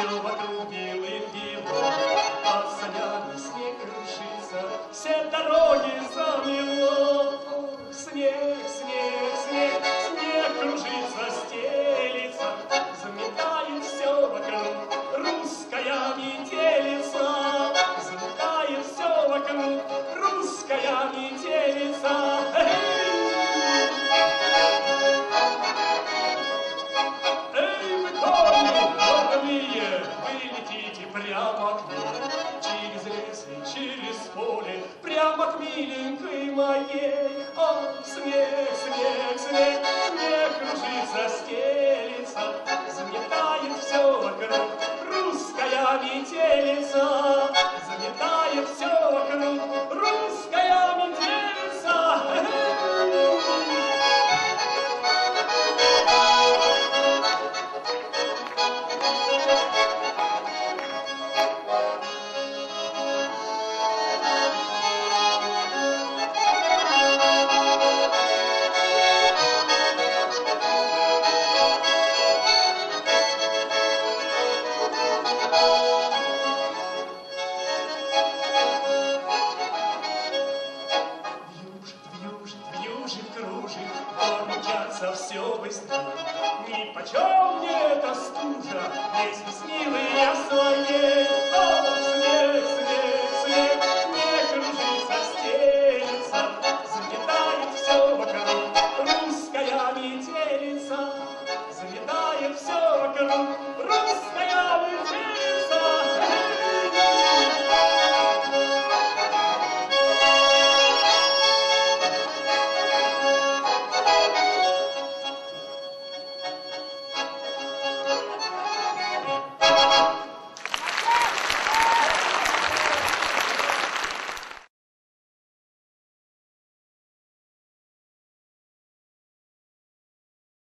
все вокруг белым бело, под санями снег кружится, все дороги замело. Снег, снег, снег, снег кружится, стелится, заметает все вокруг, русская метелица, заметает все вокруг, русская метелица. Через поле, прямо к миленькой моей. О, снег, помчаться все быстрее. Ни почем мне эта стужа, если снилы я своей. О, снег, снег, снег, снег кружится, стелится, заметает все вокруг. Русская метелица, заметает все вокруг. Русская